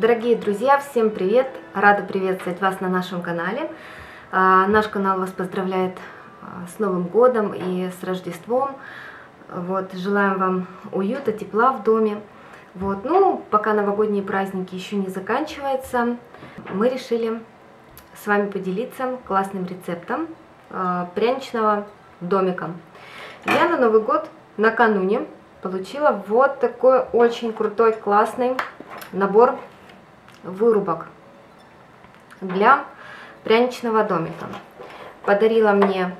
Дорогие друзья, всем привет! Рада приветствовать вас на нашем канале. А, наш канал вас поздравляет а, с Новым годом и с Рождеством. Вот, желаем вам уюта, тепла в доме. Вот, ну, пока новогодние праздники еще не заканчиваются, мы решили с вами поделиться классным рецептом э, пряничного домика. Я на Новый год накануне получила вот такой очень крутой, классный набор вырубок для пряничного домика. Подарила мне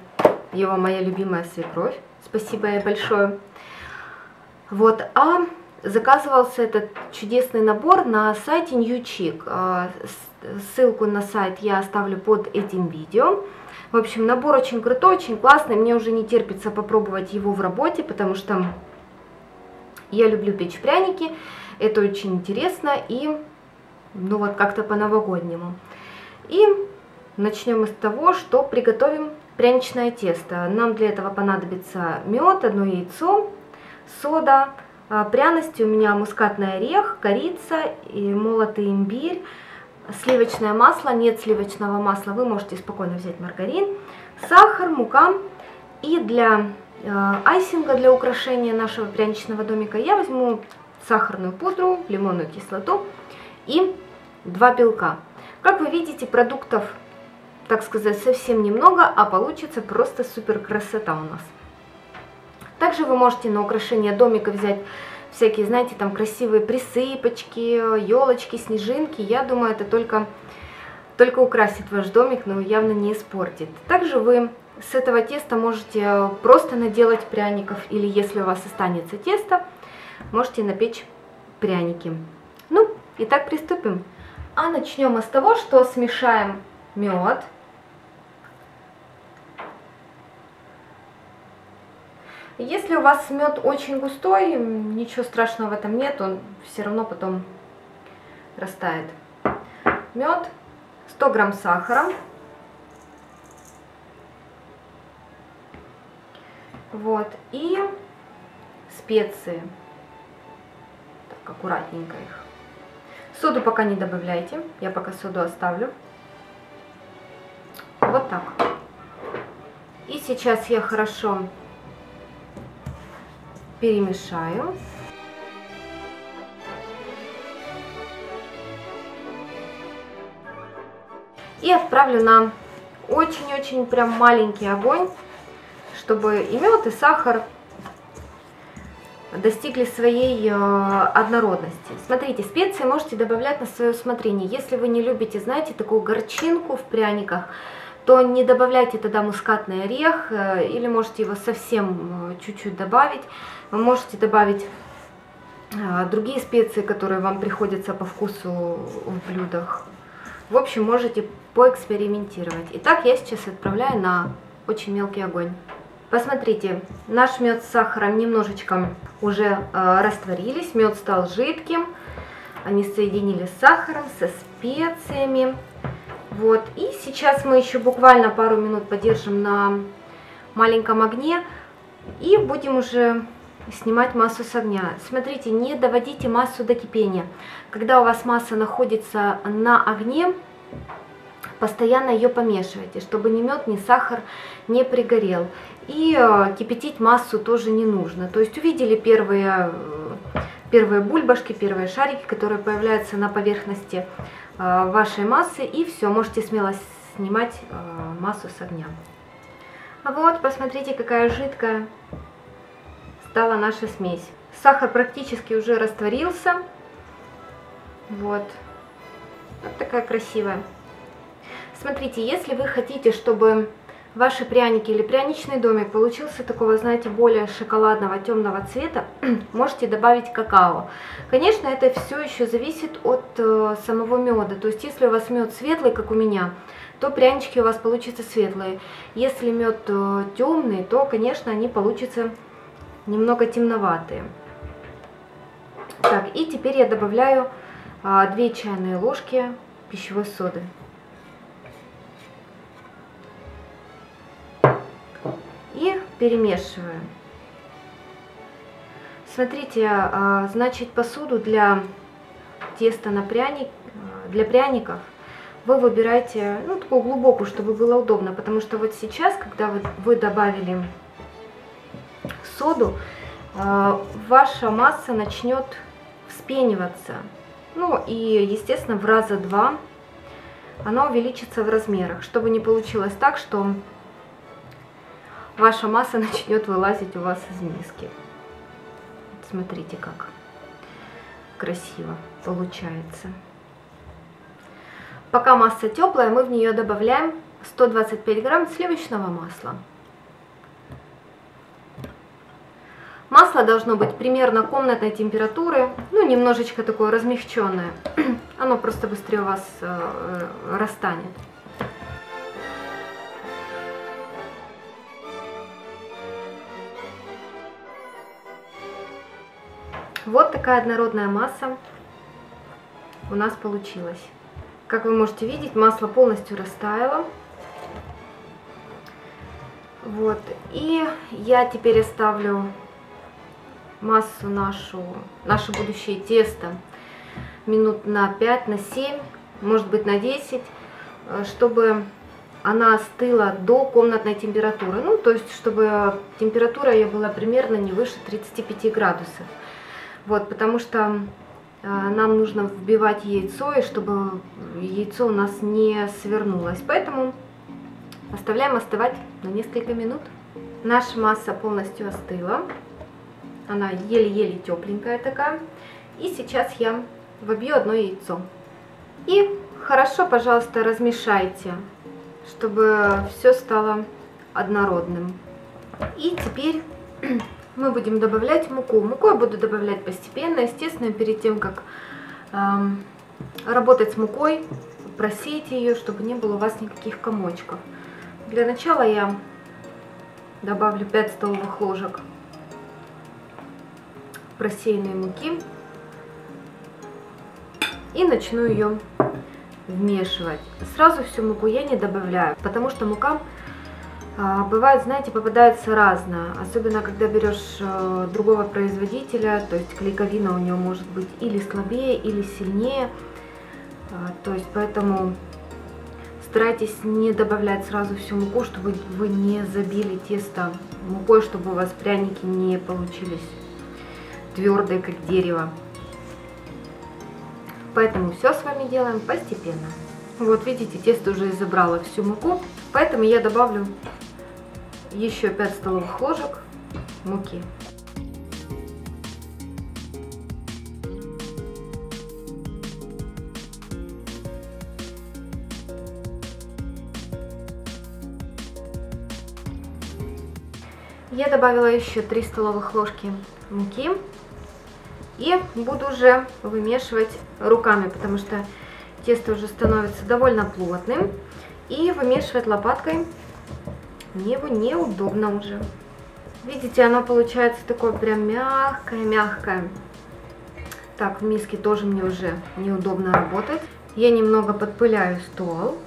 его моя любимая свекровь. Спасибо ей большое. Вот, а заказывался этот чудесный набор на сайте New Chic. А, ссылку на сайт я оставлю под этим видео. В общем, набор очень крутой, очень классный. Мне уже не терпится попробовать его в работе, потому что я люблю печь пряники. Это очень интересно и ну вот как-то по-новогоднему. И начнем с того, что приготовим пряничное тесто. Нам для этого понадобится мед, одно яйцо, сода, а, пряности у меня мускатный орех, корица, и молотый имбирь, сливочное масло, нет сливочного масла, вы можете спокойно взять маргарин, сахар, мука. И для э, айсинга, для украшения нашего пряничного домика я возьму сахарную пудру, лимонную кислоту и два белка. Как вы видите, продуктов, так сказать, совсем немного, а получится просто супер красота у нас. Также вы можете на украшение домика взять всякие, знаете, там красивые присыпочки, елочки, снежинки. Я думаю, это только, только украсит ваш домик, но явно не испортит. Также вы с этого теста можете просто наделать пряников, или если у вас останется тесто, можете напечь пряники. Ну, итак, приступим. А начнем мы с того, что смешаем мед. Если у вас мед очень густой, ничего страшного в этом нет, он все равно потом растает. Мед, 100 грамм сахара, вот, и специи, так, аккуратненько их. Соду пока не добавляйте, я пока соду оставлю. Вот так. И сейчас я хорошо перемешаю. И отправлю на очень-очень прям маленький огонь, чтобы и мед, и сахар достигли своей э, однородности. Смотрите, специи можете добавлять на свое усмотрение. Если вы не любите, знаете, такую горчинку в пряниках, то не добавляйте тогда мускатный орех, э, или можете его совсем э, чуть-чуть добавить. Вы можете добавить другие специи, которые вам приходятся по вкусу в блюдах. В общем, можете поэкспериментировать. Итак, я сейчас отправляю на очень мелкий огонь. Посмотрите, наш мед с сахаром немножечко уже э, растворились, мед стал жидким, они соединились с сахаром, со специями. Вот, и сейчас мы еще буквально пару минут подержим на маленьком огне и будем уже снимать массу с огня. Смотрите, не доводите массу до кипения. Когда у вас масса находится на огне, постоянно ее помешивайте, чтобы ни мед, ни сахар не пригорел. И э, кипятить массу тоже не нужно. То есть увидели первые, э, первые бульбашки, первые шарики, которые появляются на поверхности э, вашей массы. И все, можете смело снимать массу с огня. А вот, посмотрите, какая жидкая стала наша смесь. Сахар практически уже растворился. Вот. Вот такая красивая. Смотрите, если вы хотите, чтобы ваши пряники или пряничный домик получился такого, знаете, более шоколадного, темного цвета, можете добавить какао. Конечно, это все еще зависит от э, самого меда. То есть, если у вас мед светлый, как у меня, то прянички у вас получатся светлые. Если мед э, темный, то, конечно, они получатся немного темноватые. Так, и теперь я добавляю э, 2 чайные ложки пищевой соды. И перемешиваем. Смотрите, а, значит посуду для тесто на пряник, для пряников вы выбираете ну, такую глубокую, чтобы было удобно, потому что вот сейчас, когда вы, вы добавили соду, ваша масса начнет вспениваться. Ну и, естественно, в раза два она увеличится в размерах, чтобы не получилось так, что ваша масса начнет вылазить у вас из миски. Смотрите, как красиво получается. Пока масса теплая, мы в нее добавляем 125 грамм сливочного масла. Масло должно быть примерно комнатной температуры, ну немножечко такое размягченное. Оно просто быстрее у вас э, расстанет. Вот такая однородная масса у нас получилась. Как вы можете видеть, масло полностью растаяло. Вот. И я теперь оставлю массу нашу, наше будущее тесто минут на 5, на 7, может быть на 10, э, чтобы она остыла до комнатной температуры. Ну, то есть, чтобы температура ее была примерно не выше 35 градусов. Вот, потому что а, нам нужно вбивать яйцо, и чтобы яйцо у нас не свернулось. Поэтому оставляем остывать на несколько минут. Наша масса полностью остыла. Она еле-еле тепленькая такая. И сейчас я вобью одно яйцо. И хорошо, пожалуйста, размешайте, чтобы все стало однородным. И теперь мы будем добавлять муку. Муку я буду добавлять постепенно, естественно, перед тем, как э, работать с мукой, просейте ее, чтобы не было у вас никаких комочков. Для начала я добавлю 5 столовых ложек просеянной муки и начну ее вмешивать. Сразу всю муку я не добавляю, потому что мука бывает, знаете, попадается разное, особенно когда берешь э, другого производителя, то есть клейковина у него может быть или слабее, или сильнее, а, то есть поэтому старайтесь не добавлять сразу всю муку, чтобы вы не забили тесто мукой, чтобы у вас пряники не получились твердые, как дерево. Поэтому все с вами делаем постепенно. Вот видите, тесто уже забрало всю муку, поэтому я добавлю еще 5 столовых ложек муки. Я добавила еще 3 столовых ложки муки и буду уже вымешивать руками, потому что тесто уже становится довольно плотным. И вымешивать лопаткой мне его неудобно уже. Видите, оно получается такое прям мягкое-мягкое. Так, в миске тоже мне уже неудобно работать. Я немного подпыляю стол.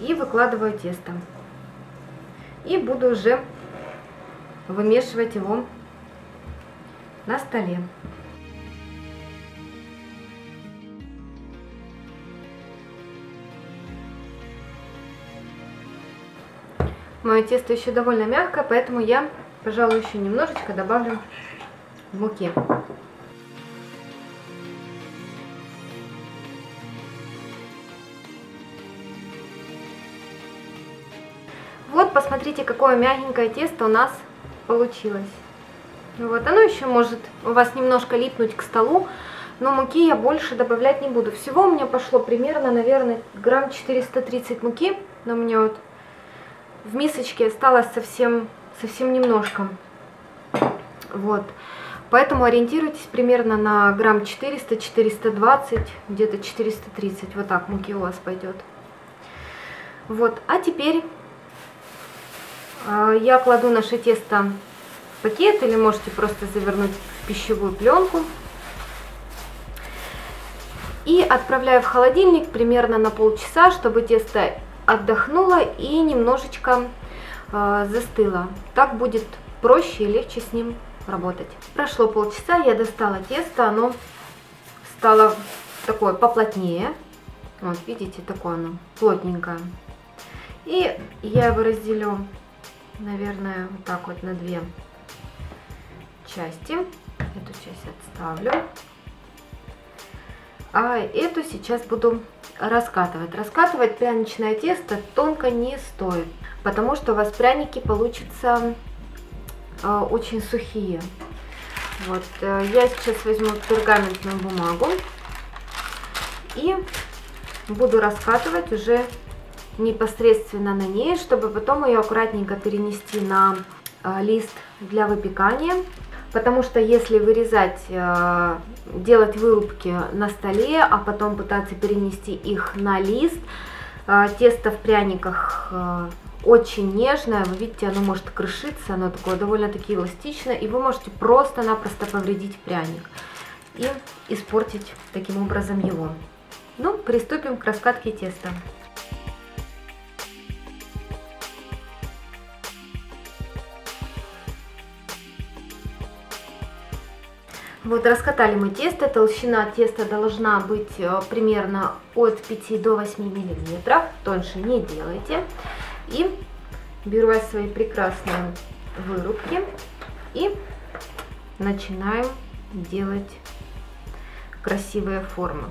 И выкладываю тесто. И буду уже вымешивать его на столе. Мое тесто еще довольно мягкое, поэтому я, пожалуй, еще немножечко добавлю муки. Вот, посмотрите, какое мягенькое тесто у нас получилось. Вот, оно еще может у вас немножко липнуть к столу, но муки я больше добавлять не буду. Всего у меня пошло примерно, наверное, грамм 430 муки. Но у меня вот в мисочке осталось совсем, совсем немножко. Вот. Поэтому ориентируйтесь примерно на грамм 400-420, где-то 430. Вот так муки у вас пойдет. Вот. А теперь э, я кладу наше тесто в пакет или можете просто завернуть в пищевую пленку. И отправляю в холодильник примерно на полчаса, чтобы тесто отдохнула и немножечко э, застыла. Так будет проще и легче с ним работать. Прошло полчаса, я достала тесто, оно стало такое поплотнее. Вот, видите, такое оно плотненькое. И я его разделю, наверное, вот так вот на две части. Эту часть отставлю. А эту сейчас буду раскатывать. Раскатывать пряничное тесто тонко не стоит, потому что у вас пряники получатся э, очень сухие. Вот, э, я сейчас возьму пергаментную бумагу и буду раскатывать уже непосредственно на ней, чтобы потом ее аккуратненько перенести на э, лист для выпекания Потому что если вырезать, э, делать вырубки на столе, а потом пытаться перенести их на лист, э, тесто в пряниках э, очень нежное, вы видите, оно может крышиться, оно такое довольно-таки эластичное, и вы можете просто-напросто повредить пряник и испортить таким образом его. Ну, приступим к раскатке теста. Вот раскатали мы тесто, толщина теста должна быть э, примерно от 5 до 8 миллиметров, тоньше не делайте. И беру свои прекрасные вырубки и начинаем делать красивые формы.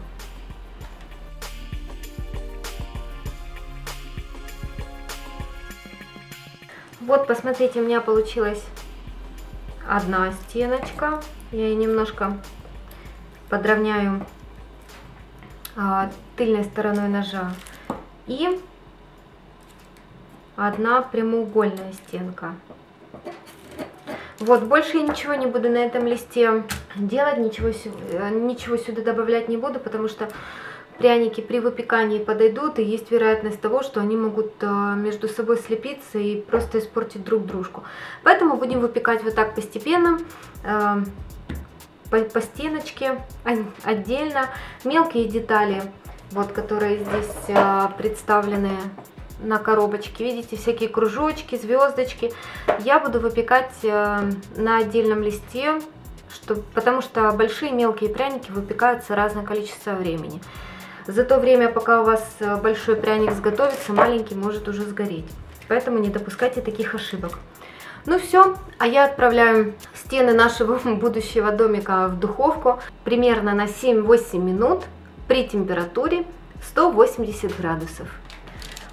Вот, посмотрите, у меня получилась одна стеночка. Я ее немножко подровняю а, тыльной стороной ножа. И одна прямоугольная стенка. Вот, больше я ничего не буду на этом листе делать, ничего, ничего сюда добавлять не буду, потому что пряники при выпекании подойдут, и есть вероятность того, что они могут э, между собой слепиться и просто испортить друг дружку. Поэтому будем выпекать вот так постепенно, э, по, стеночке отдельно. Мелкие детали, вот, которые здесь э, представлены на коробочке, видите, всякие кружочки, звездочки, я буду выпекать на отдельном листе, что, потому что большие мелкие пряники выпекаются разное количество времени. За то время, пока у вас э, большой пряник сготовится, маленький может уже сгореть. Поэтому не допускайте таких ошибок. Ну все, а я отправляю стены нашего будущего домика в духовку примерно на 7-8 минут при температуре 180 градусов.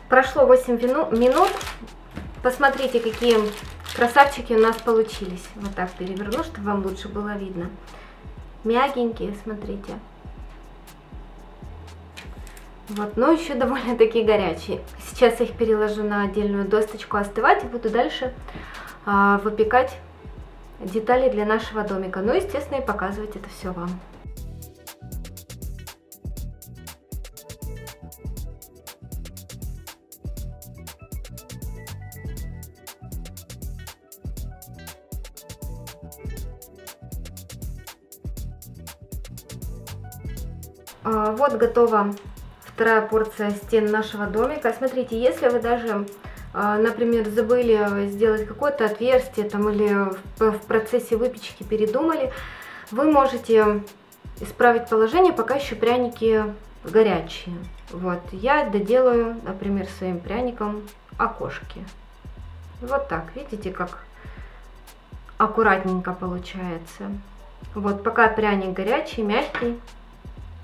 Прошло 8 минут. Посмотрите, какие красавчики у нас получились. Вот так переверну, чтобы вам лучше было видно. Мягенькие, смотрите. Вот, но еще довольно-таки горячие. Сейчас их переложу на отдельную досточку остывать и буду дальше а, выпекать детали для нашего домика. Ну, естественно, и показывать это все вам. А, вот готово вторая порция стен нашего домика. Смотрите, если вы даже, а, например, забыли сделать какое-то отверстие там или в процессе выпечки передумали, вы можете исправить положение, пока еще пряники горячие. Вот, я доделаю, например, своим пряником окошки. Вот так, видите, как аккуратненько получается. Вот, пока пряник горячий, мягкий,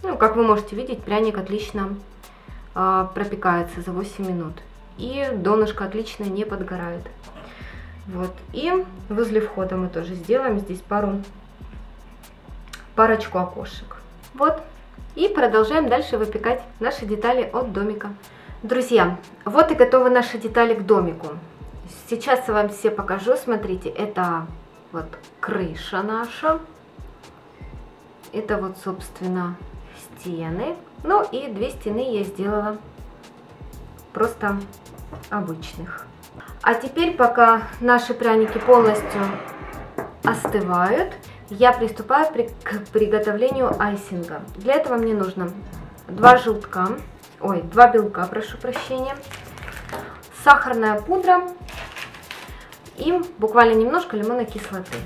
ну, как вы можете видеть, пряник отлично э, пропекается за 8 минут. И донышко отлично не подгорает. Вот. И возле входа мы тоже сделаем здесь пару, парочку окошек. Вот. И продолжаем дальше выпекать наши детали от домика. Друзья, вот и готовы наши детали к домику. Сейчас я вам все покажу. Смотрите, это вот крыша наша. Это вот, собственно, стены. Ну и две стены я сделала просто обычных. А теперь, пока наши пряники полностью остывают, я приступаю при, к приготовлению айсинга. Для этого мне нужно два желтка, ой, два белка, прошу прощения, сахарная пудра и буквально немножко лимонной кислоты.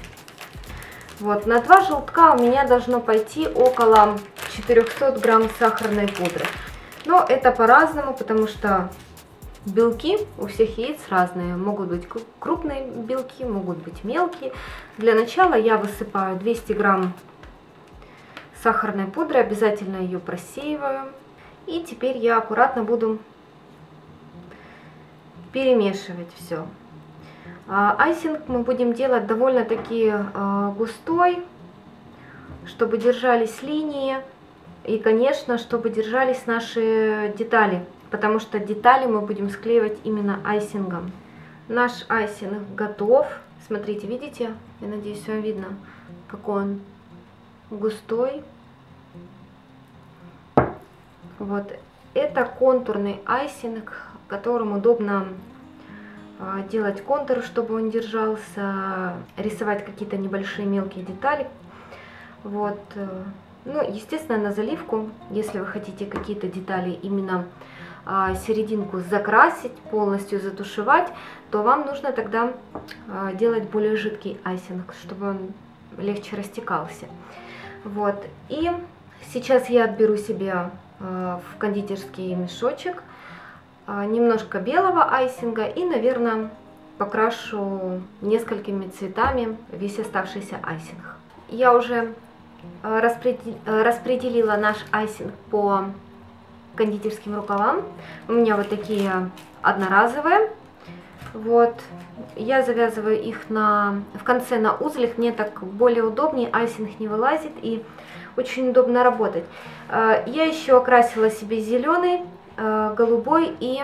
Вот, на два желтка у меня должно пойти около 400 грамм сахарной пудры. Но это по-разному, потому что белки у всех яиц разные. Могут быть крупные белки, могут быть мелкие. Для начала я высыпаю 200 грамм сахарной пудры, обязательно ее просеиваю. И теперь я аккуратно буду перемешивать все. А, айсинг мы будем делать довольно-таки а, густой, чтобы держались линии и, конечно, чтобы держались наши детали, потому что детали мы будем склеивать именно айсингом. Наш айсинг готов. Смотрите, видите? Я надеюсь, вам видно, какой он густой. Вот. Это контурный айсинг, которым удобно а, делать контур, чтобы он держался, рисовать какие-то небольшие мелкие детали. Вот. Ну, естественно, на заливку, если вы хотите какие-то детали именно а, серединку закрасить, полностью затушевать, то вам нужно тогда а, делать более жидкий айсинг, чтобы он легче растекался. Вот. И сейчас я отберу себе в кондитерский мешочек – а, немножко белого айсинга и, наверное, покрашу несколькими цветами весь оставшийся айсинг. Я уже а, распределила наш айсинг по кондитерским рукавам. У меня вот такие одноразовые. Вот. Я завязываю их на, в конце на узлик, мне так более удобнее, айсинг не вылазит и очень удобно работать. А, я еще окрасила себе зеленый Э, голубой и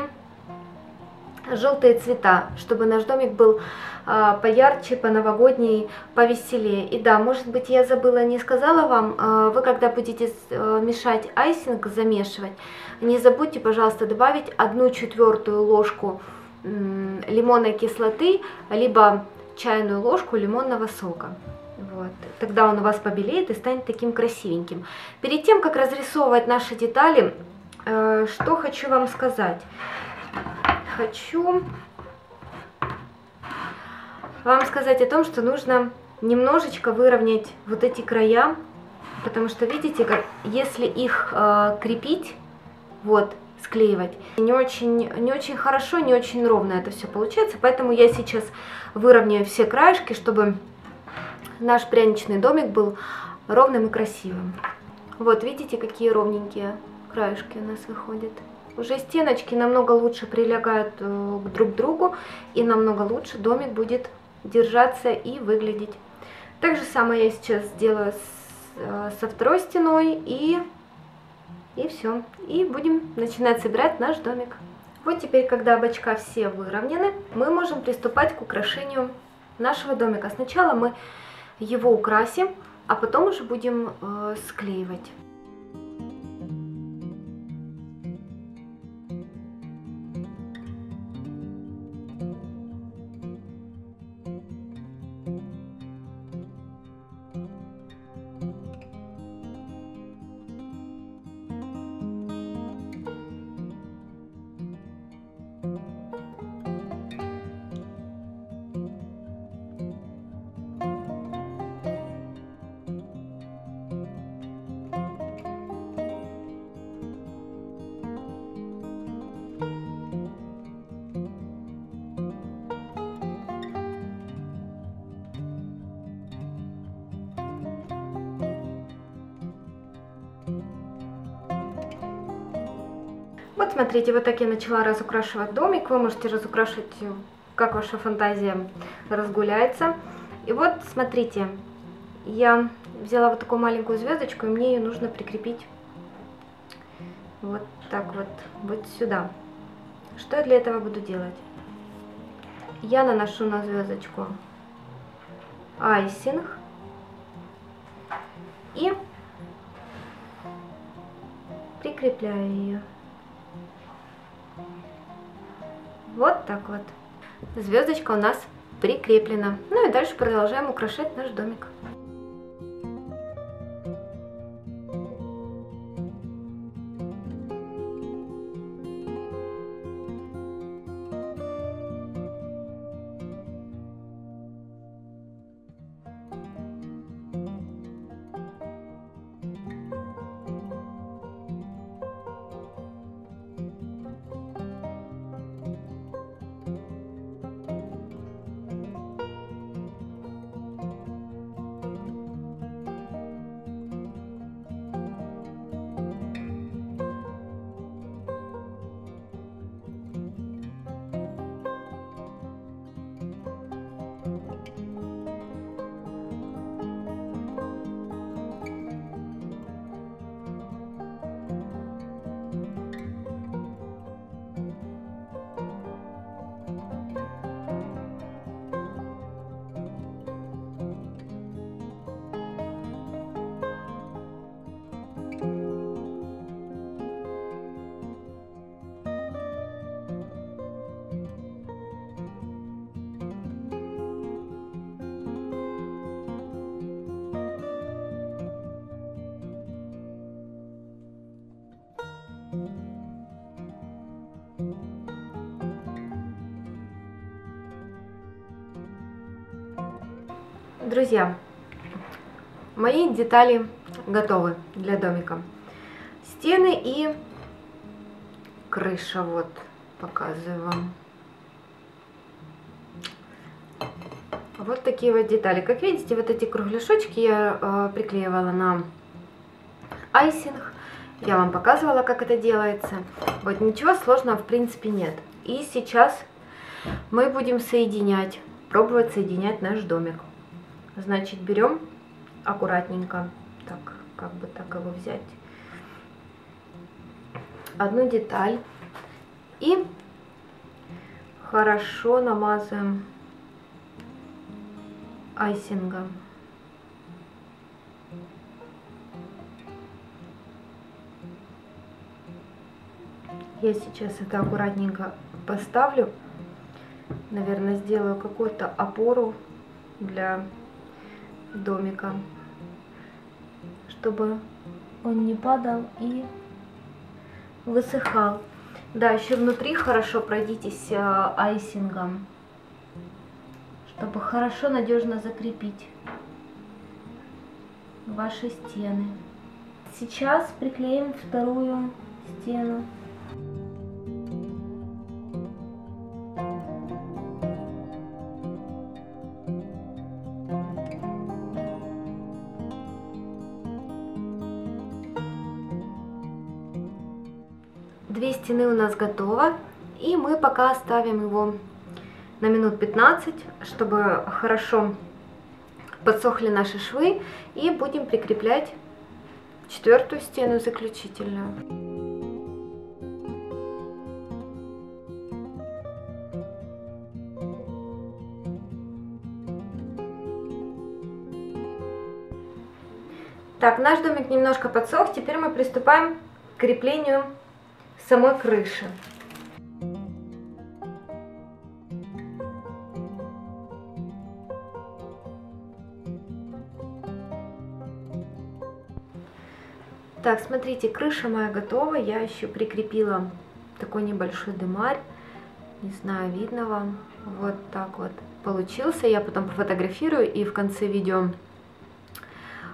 желтые цвета, чтобы наш домик был э, поярче, по-новогодней, повеселее. И да, может быть, я забыла, не сказала вам, э, вы когда будете мешать айсинг, замешивать, не забудьте, пожалуйста, добавить одну четвертую ложку лимонной кислоты, либо чайную ложку лимонного сока. Вот. Тогда он у вас побелеет и станет таким красивеньким. Перед тем, как разрисовывать наши детали, Э, что хочу вам сказать? Хочу вам сказать о том, что нужно немножечко выровнять вот эти края, потому что, видите, как, если их э, крепить, вот, склеивать, не очень, не очень хорошо, не очень ровно это все получается, поэтому я сейчас выровняю все краешки, чтобы наш пряничный домик был ровным и красивым. Вот, видите, какие ровненькие краешки у нас выходят. Уже стеночки намного лучше прилегают э, друг к другу и намного лучше домик будет держаться и выглядеть. Так же самое я сейчас сделаю с, э, со второй стеной и, и все. И будем начинать собирать наш домик. Вот теперь, когда бочка все выровнены, мы можем приступать к украшению нашего домика. Сначала мы его украсим, а потом уже будем э, склеивать. Вот смотрите, вот так я начала разукрашивать домик. Вы можете разукрашивать, как ваша фантазия разгуляется. И вот смотрите, я взяла вот такую маленькую звездочку, и мне ее нужно прикрепить вот так вот, вот сюда. Что я для этого буду делать? Я наношу на звездочку айсинг и прикрепляю ее. Вот так вот. Звездочка у нас прикреплена. Ну и дальше продолжаем украшать наш домик. Друзья, мои детали готовы для домика. Стены и крыша, вот, показываю вам. Вот такие вот детали. Как видите, вот эти кругляшочки я э, приклеивала на айсинг. Я вам показывала, как это делается. Вот ничего сложного в принципе нет. И сейчас мы будем соединять, пробовать соединять наш домик. Значит, берем аккуратненько, так, как бы так его взять, одну деталь и хорошо намазываем айсингом. Я сейчас это аккуратненько поставлю. Наверное, сделаю какую-то опору для домика, чтобы он не падал и высыхал. Да, еще внутри хорошо пройдитесь э, айсингом чтобы хорошо, надежно закрепить ваши стены. Сейчас приклеим вторую стену. Две стены у нас готово, и мы пока оставим его на минут 15, чтобы хорошо подсохли наши швы. И будем прикреплять четвертую стену заключительную. Так, наш домик немножко подсох, теперь мы приступаем к креплению самой крыши. Так, смотрите, крыша моя готова. Я еще прикрепила такой небольшой дымарь. Не знаю, видно вам. Вот так вот получился. Я потом пофотографирую и в конце видео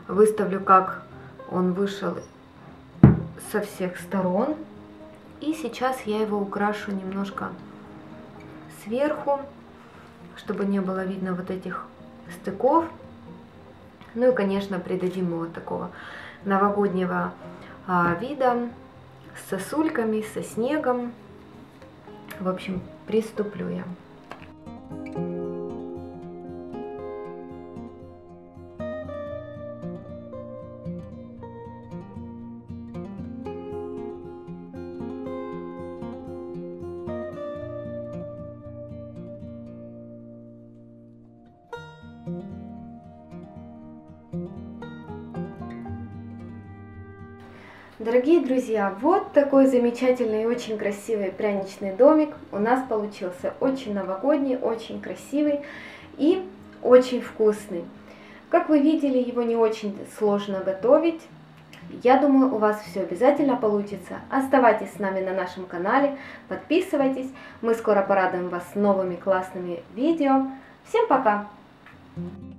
выставлю, как он вышел со всех сторон. И сейчас я его украшу немножко сверху, чтобы не было видно вот этих стыков. Ну и, конечно, придадим ему вот такого новогоднего а, вида с сосульками, со снегом. В общем, приступлю я. Дорогие друзья, вот такой замечательный и очень красивый пряничный домик у нас получился. Очень новогодний, очень красивый и очень вкусный. Как вы видели, его не очень сложно готовить. Я думаю, у вас все обязательно получится. Оставайтесь с нами на нашем канале, подписывайтесь. Мы скоро порадуем вас новыми классными видео. Всем пока! Thank you.